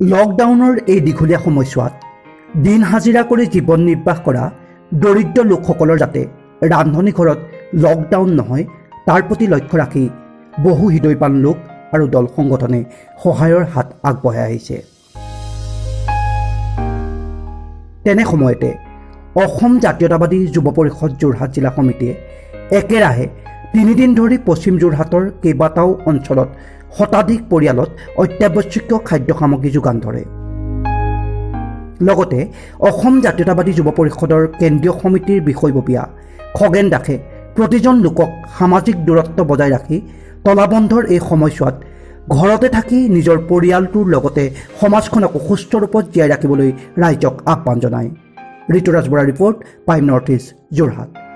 লকডাউনৰ এই দীঘলীয়া সময়ছোৱাত দিন হাজিৰা কৰি জীৱন নিৰ্বাহ কৰা দৰিদ্ৰ লোকসকলৰ যাতে ৰান্ধনী ঘৰত লকডাউন নহয় তাৰ প্ৰতি লক্ষ্য ৰাখি বহু হৃদয়বান লোক আৰু দল সংগঠনে সহায়ৰ হাত আগবঢ়াই আহিছে। তেনে সময়তে অসম জাতীয়তাবাদী যুৱ পৰিষদ যোৰহাট জিলা সমিতিয়ে একেৰাহে তিনিদিন ধৰি পশ্চিম যোৰহাটৰ কেইবাটাও অঞ্চলত শতাধিক পৰিয়ালত অত্যাৱশ্যকীয় খাদ্য সামগ্ৰী যোগান ধৰে। লগতে অসম জাতীয়তাবাদী যুৱ পৰিষদৰ কেন্দ্ৰীয় সমিতিৰ বিষয়ববীয়া খগেন দাসে প্ৰতিজন লোকক সামাজিক দূৰত্ব বজাই ৰাখি তলাবন্ধৰ এই সময়ছোৱাত ঘৰতে থাকি নিজৰ পৰিয়ালটোৰ লগতে সমাজখনক সুস্থ ৰূপত জীয়াই ৰাখিবলৈ ৰাইজক আহ্বান জনায়। Rituraj Bora report prime north east Jorhat.